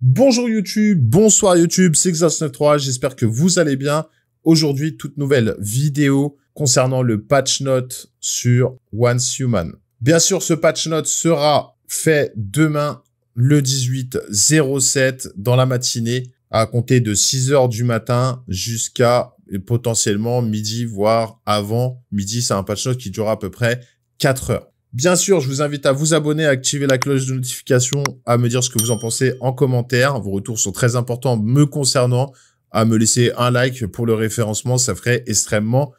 Bonjour YouTube, bonsoir YouTube, c'est Xos93, j'espère que vous allez bien. Aujourd'hui, toute nouvelle vidéo concernant le patch note sur Once Human. Bien sûr, ce patch note sera fait demain, le 18 07 dans la matinée, à compter de 6 heures du matin jusqu'à potentiellement midi, voire avant midi. C'est un patch note qui durera à peu près 4 heures. Bien sûr, je vous invite à vous abonner, à activer la cloche de notification, à me dire ce que vous en pensez en commentaire. Vos retours sont très importants me concernant. À me laisser un like pour le référencement, ça ferait extrêmement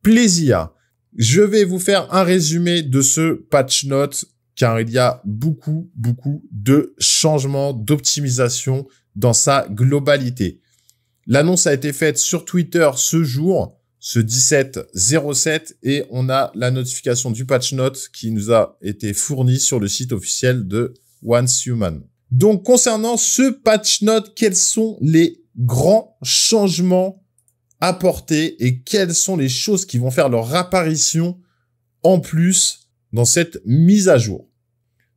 plaisir. Je vais vous faire un résumé de ce patch note car il y a beaucoup, beaucoup de changements, d'optimisation dans sa globalité. L'annonce a été faite sur Twitter ce jour ce 17-07 et on a la notification du patch note qui nous a été fournie sur le site officiel de Once Human. Donc concernant ce patch note, quels sont les grands changements apportés et quelles sont les choses qui vont faire leur apparition en plus dans cette mise à jour?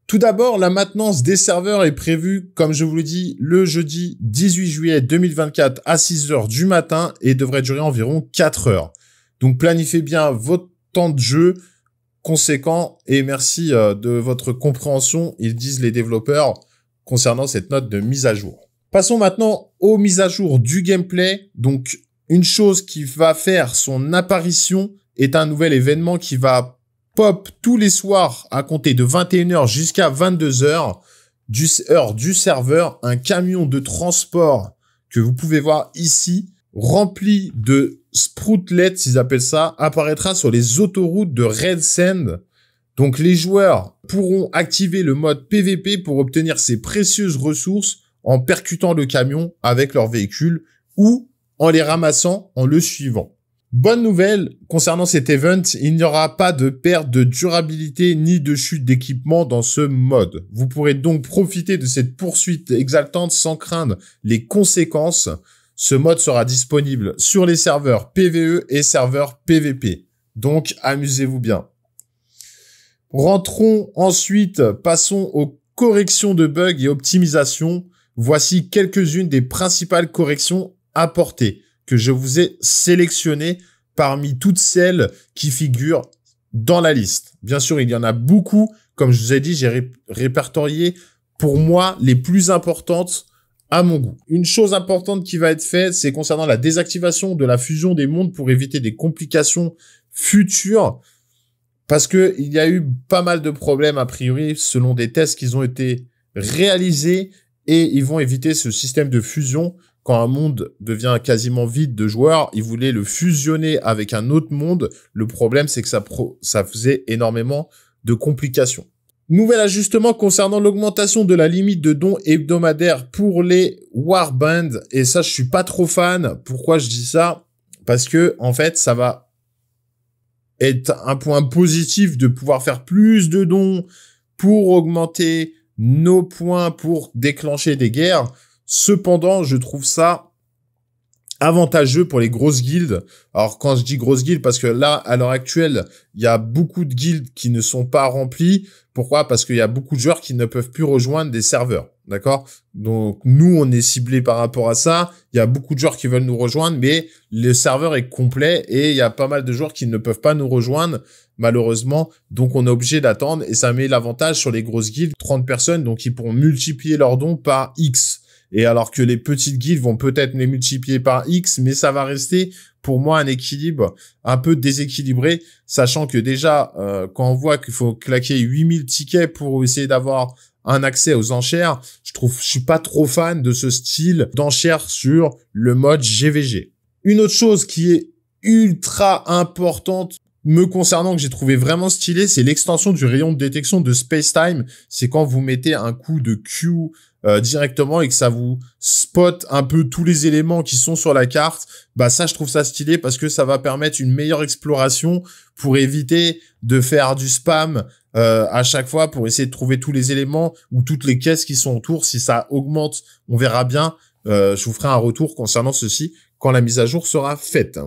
Tout d'abord, la maintenance des serveurs est prévue, comme je vous l'ai dit, le jeudi 18 juillet 2024 à 6 heures du matin et devrait durer environ 4 heures. Donc planifiez bien votre temps de jeu conséquent et merci euh, de votre compréhension, ils disent les développeurs, concernant cette note de mise à jour. Passons maintenant aux mises à jour du gameplay. Donc une chose qui va faire son apparition est un nouvel événement qui va tous les soirs à compter de 21h jusqu'à 22h du heure du serveur un camion de transport que vous pouvez voir ici rempli de sproutlets ils appellent ça apparaîtra sur les autoroutes de Red Sand donc les joueurs pourront activer le mode PVP pour obtenir ces précieuses ressources en percutant le camion avec leur véhicule ou en les ramassant en le suivant. Bonne nouvelle, concernant cet event, il n'y aura pas de perte de durabilité ni de chute d'équipement dans ce mode. Vous pourrez donc profiter de cette poursuite exaltante sans craindre les conséquences. Ce mode sera disponible sur les serveurs PVE et serveurs PVP. Donc amusez-vous bien. Rentrons ensuite, passons aux corrections de bugs et optimisation. Voici quelques-unes des principales corrections apportées que je vous ai sélectionné parmi toutes celles qui figurent dans la liste. Bien sûr, il y en a beaucoup. Comme je vous ai dit, j'ai répertorié pour moi les plus importantes à mon goût. Une chose importante qui va être faite, c'est concernant la désactivation de la fusion des mondes pour éviter des complications futures. Parce que il y a eu pas mal de problèmes a priori selon des tests qui ont été réalisés et ils vont éviter ce système de fusion quand un monde devient quasiment vide de joueurs, ils voulaient le fusionner avec un autre monde. Le problème, c'est que ça, faisait énormément de complications. Nouvel ajustement concernant l'augmentation de la limite de dons hebdomadaires pour les warbands. Et ça, je suis pas trop fan. Pourquoi je dis ça? Parce que, en fait, ça va être un point positif de pouvoir faire plus de dons pour augmenter nos points pour déclencher des guerres. Cependant, je trouve ça avantageux pour les grosses guildes. Alors quand je dis grosses guildes, parce que là, à l'heure actuelle, il y a beaucoup de guildes qui ne sont pas remplies. Pourquoi? Parce qu'il y a beaucoup de joueurs qui ne peuvent plus rejoindre des serveurs. D'accord? Donc nous, on est ciblé par rapport à ça. Il y a beaucoup de joueurs qui veulent nous rejoindre, mais le serveur est complet et il y a pas mal de joueurs qui ne peuvent pas nous rejoindre, malheureusement. Donc on est obligé d'attendre et ça met l'avantage sur les grosses guildes. 30 personnes, donc ils pourront multiplier leurs dons par X. Et alors que les petites guildes vont peut-être les multiplier par X, mais ça va rester pour moi un équilibre un peu déséquilibré, sachant que déjà, euh, quand on voit qu'il faut claquer 8000 tickets pour essayer d'avoir un accès aux enchères, je trouve, je suis pas trop fan de ce style d'enchères sur le mode GVG. Une autre chose qui est ultra importante me concernant que j'ai trouvé vraiment stylé, c'est l'extension du rayon de détection de space-time. C'est quand vous mettez un coup de Q euh, directement et que ça vous spot un peu tous les éléments qui sont sur la carte. Bah ça, je trouve ça stylé parce que ça va permettre une meilleure exploration pour éviter de faire du spam euh, à chaque fois pour essayer de trouver tous les éléments ou toutes les caisses qui sont autour. Si ça augmente, on verra bien. Euh, je vous ferai un retour concernant ceci quand la mise à jour sera faite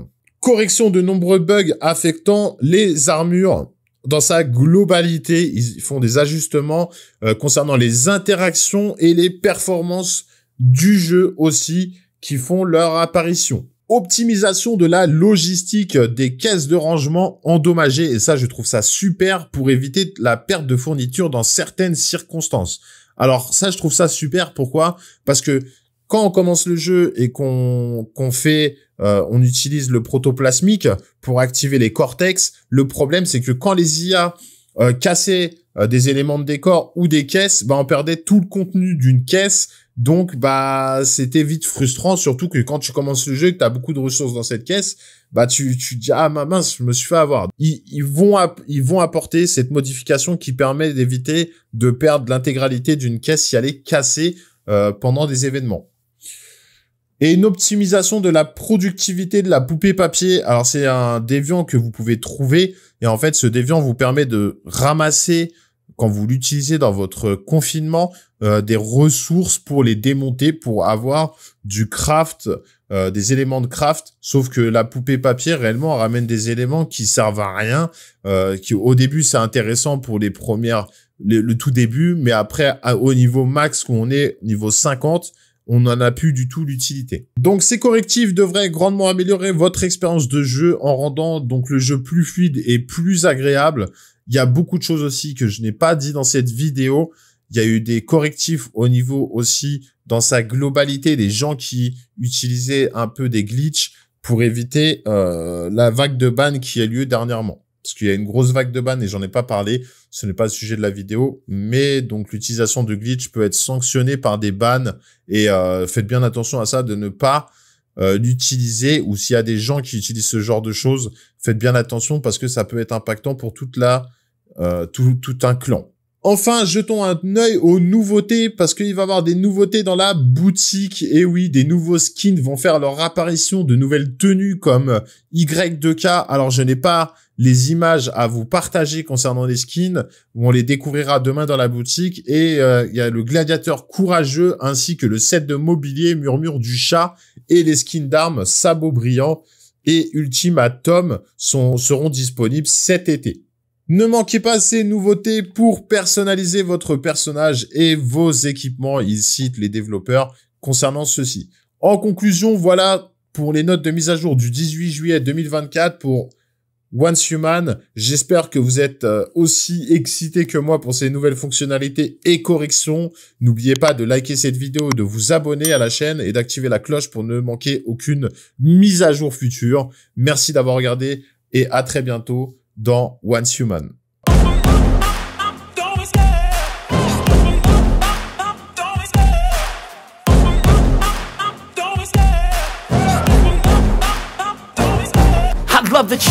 correction de nombreux bugs affectant les armures. Dans sa globalité. Ils font des ajustements euh, concernant les interactions et les performances du jeu aussi qui font leur apparition. Optimisation de la logistique des caisses de rangement endommagées. Et ça, je trouve ça super pour éviter la perte de fourniture dans certaines circonstances. Alors ça, je trouve ça super. Pourquoi? Parce que quand on commence le jeu et qu'on qu'on fait, euh, on utilise le protoplasmique pour activer les cortex. Le problème, c'est que quand les IA euh, cassaient euh, des éléments de décor ou des caisses, bah on perdait tout le contenu d'une caisse. Donc bah c'était vite frustrant, surtout que quand tu commences le jeu et que tu as beaucoup de ressources dans cette caisse, bah tu tu dis ah ma mince, je me suis fait avoir. Ils, ils vont ils vont apporter cette modification qui permet d'éviter de perdre l'intégralité d'une caisse si elle est cassée pendant des événements et une optimisation de la productivité de la poupée papier. Alors c'est un déviant que vous pouvez trouver. Et en fait ce déviant vous permet de ramasser quand vous l'utilisez dans votre confinement euh, des ressources pour les démonter pour avoir du craft euh, des éléments de craft. Sauf que la poupée papier réellement ramène des éléments qui servent à rien euh, qui au début c'est intéressant pour les premières le, tout début. Mais après au niveau max où on est niveau 50 on n'en a plus du tout l'utilité. Donc ces correctifs devraient grandement améliorer votre expérience de jeu en rendant donc le jeu plus fluide et plus agréable. Il y a beaucoup de choses aussi que je n'ai pas dit dans cette vidéo. Il y a eu des correctifs au niveau aussi dans sa globalité des gens qui utilisaient un peu des glitches pour éviter euh, la vague de ban qui a lieu dernièrement parce qu'il y a une grosse vague de ban et j'en ai pas parlé, ce n'est pas le sujet de la vidéo, mais donc l'utilisation de glitch peut être sanctionnée par des bans et euh, faites bien attention à ça de ne pas euh, l'utiliser ou s'il y a des gens qui utilisent ce genre de choses, faites bien attention parce que ça peut être impactant pour toute la euh, tout, tout un clan. Enfin, jetons un œil aux nouveautés parce qu'il va y avoir des nouveautés dans la boutique. Et oui, des nouveaux skins vont faire leur apparition, de nouvelles tenues comme Y2K. Alors, je n'ai pas les images à vous partager concernant les skins, où on les découvrira demain dans la boutique. Et euh, il y a le gladiateur courageux ainsi que le set de mobilier murmure du chat et les skins d'armes sabot brillant et ultimatum sont, seront disponibles cet été. Ne manquez pas ces nouveautés pour personnaliser votre personnage et vos équipements. Il cite les développeurs concernant ceci. En conclusion, voilà pour les notes de mise à jour du 18 juillet 2024 pour Once Human. J'espère que vous êtes euh, aussi excités que moi pour ces nouvelles fonctionnalités et corrections. N'oubliez pas de liker cette vidéo, de vous abonner à la chaîne et d'activer la cloche pour ne manquer aucune mise à jour future. Merci d'avoir regardé et à très bientôt dans Once Human.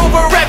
over